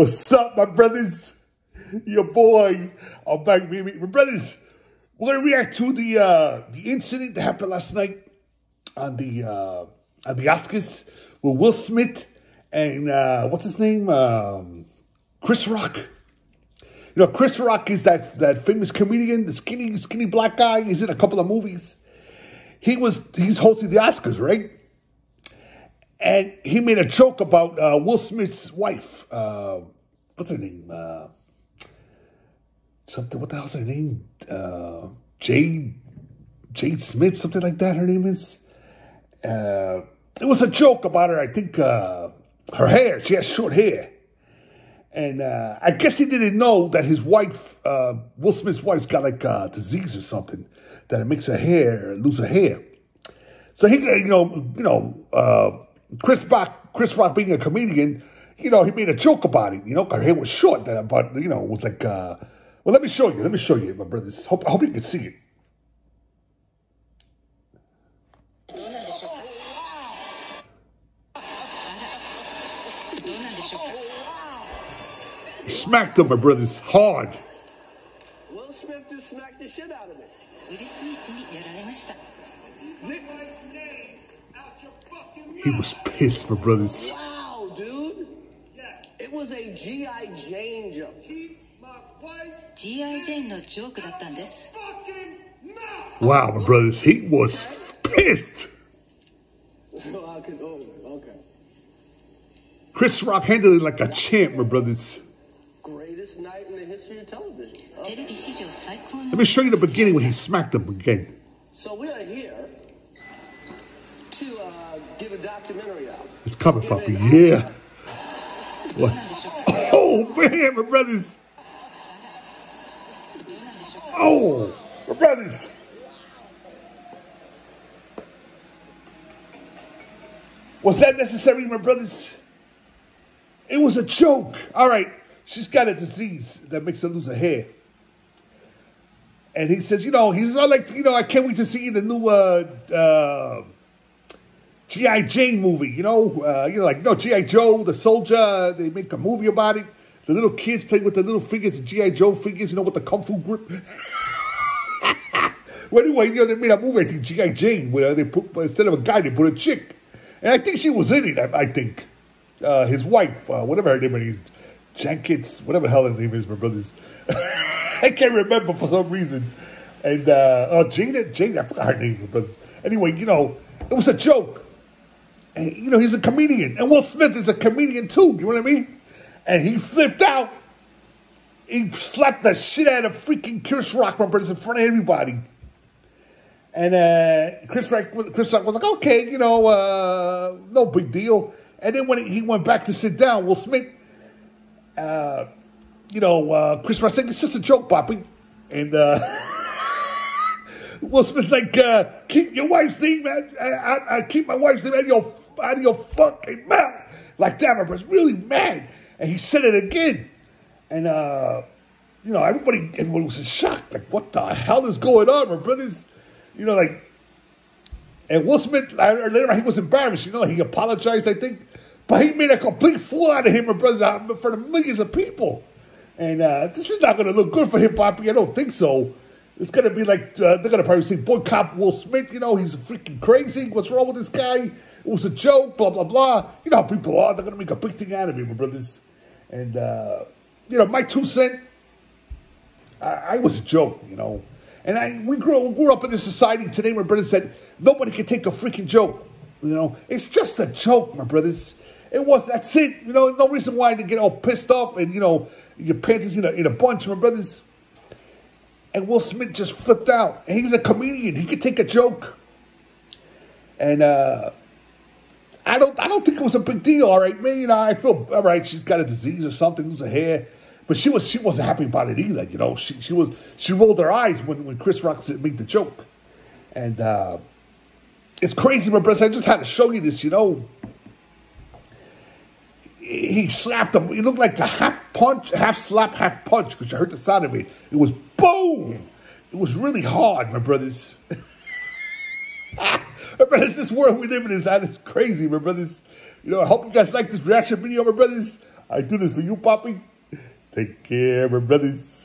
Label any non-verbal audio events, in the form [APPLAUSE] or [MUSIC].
What's up, my brothers? Your boy, I'm back, baby. My brothers, we're gonna react to the uh, the incident that happened last night on the uh, on the Oscars with Will Smith and uh, what's his name, um, Chris Rock. You know, Chris Rock is that that famous comedian, the skinny skinny black guy. He's in a couple of movies. He was he's hosting the Oscars, right? And he made a joke about uh, Will Smith's wife. Uh, what's her name? Uh, something. What the hell's her name? Uh, Jade Jade Smith, something like that. Her name is. Uh, it was a joke about her. I think uh, her hair. She has short hair, and uh, I guess he didn't know that his wife, Will Smith's wife's got like a disease or something that it makes her hair lose her hair. So he, you know, you know, Chris Rock, Chris Rock being a comedian, you know, he made a joke about it. You know, her hair was short, but you know, it was like, uh, well, let me show you. Let me show you, my brothers. Hope, I hope you can see it. Smacked him, my brothers, hard. Will Smith just smacked the shit out of me. He was pissed, my brothers. Wow, dude. It was a G.I. Jane joke. G.I. ジェーンのジョークだったんです。 Wow, my brothers, he was pissed. Oh, I can, oh, okay. Chris Rock handled it like a champ, my brothers. Greatest night in the history of television. テレビ史上最高の Let me show you the beginning when he smacked him again. So we are here to uh, give a documentary out. It's coming, puppy. Yeah. What? Oh, man, my brothers. Oh, my brothers. Was that necessary, my brothers? It was a joke. All right, she's got a disease that makes her lose her hair. And he says, you know, he's all like, you know, I can't wait to see the new uh, uh, G.I. Jane movie, you know, uh, you know, like, no, G.I. Joe, the soldier, they make a movie about it. The little kids play with the little figures, the G.I. Joe figures, you know, with the Kung Fu grip. [LAUGHS] well, anyway, you know, they made a movie, I think, G.I. Jane, where they put, instead of a guy, they put a chick. And I think she was in it, I, I think. Uh, his wife, uh, whatever her name is, Jenkins, whatever the hell her name is, my brothers. [LAUGHS] I can't remember for some reason. And, uh, oh, Jada, Jada, I forgot her name, my brothers. Anyway, you know, it was a joke. And, you know, he's a comedian. And Will Smith is a comedian too, you know what I mean? And he flipped out. He slapped the shit out of freaking Chris Rock, my brothers, in front of everybody. And uh, Chris Rock, Chris Rock was like, okay, you know, uh, no big deal. And then when he went back to sit down, Will Smith, uh, you know, uh, Chris Rock said, it's just a joke, Bobby. And uh, [LAUGHS] Will Smith's like, uh, keep your wife's name, man. I, I, I keep my wife's name out your, out of your fucking mouth. Like that, my brother's really mad. And he said it again. And, uh, you know, everybody, everybody was in shock. Like, what the hell is going on, my brothers? You know, like, and Will Smith, later on he was embarrassed, you know, he apologized, I think. But he made a complete fool out of him, my brothers, in front of millions of people. And uh, this is not going to look good for hip hop. I don't think so. It's going to be like, uh, they're going to probably say, boycott Will Smith, you know, he's freaking crazy. What's wrong with this guy? It was a joke, blah, blah, blah. You know how people are. They're going to make a big thing out of it, my brothers. And, uh, you know, my two cent, I, I was a joke, you know. And I, we grew, we grew up in this society today, my brothers said, nobody can take a freaking joke. You know, it's just a joke, my brothers. It was, that's it. You know, no reason why to get all pissed off and, you know, your panties in a, in a bunch, my brothers. And Will Smith just flipped out. And he's a comedian. He could take a joke. And, uh, I don't, I don't think it was a big deal. All right, man. You know, I feel all right. She's got a disease or something, lose her hair, but she was, she wasn't happy about it either. You know, she, she was, she rolled her eyes when, when Chris Rock said, made the joke, and uh, it's crazy, my brother. I just had to show you this. You know, he slapped him. He looked like a half punch, half slap, half punch because you heard the sound of it. It was boom. It was really hard, my brothers. [LAUGHS] [LAUGHS] my brothers, this world we live in is that is crazy, my brothers. You know, I hope you guys like this reaction video, my brothers. I do this for you, Poppy. Take care, my brothers.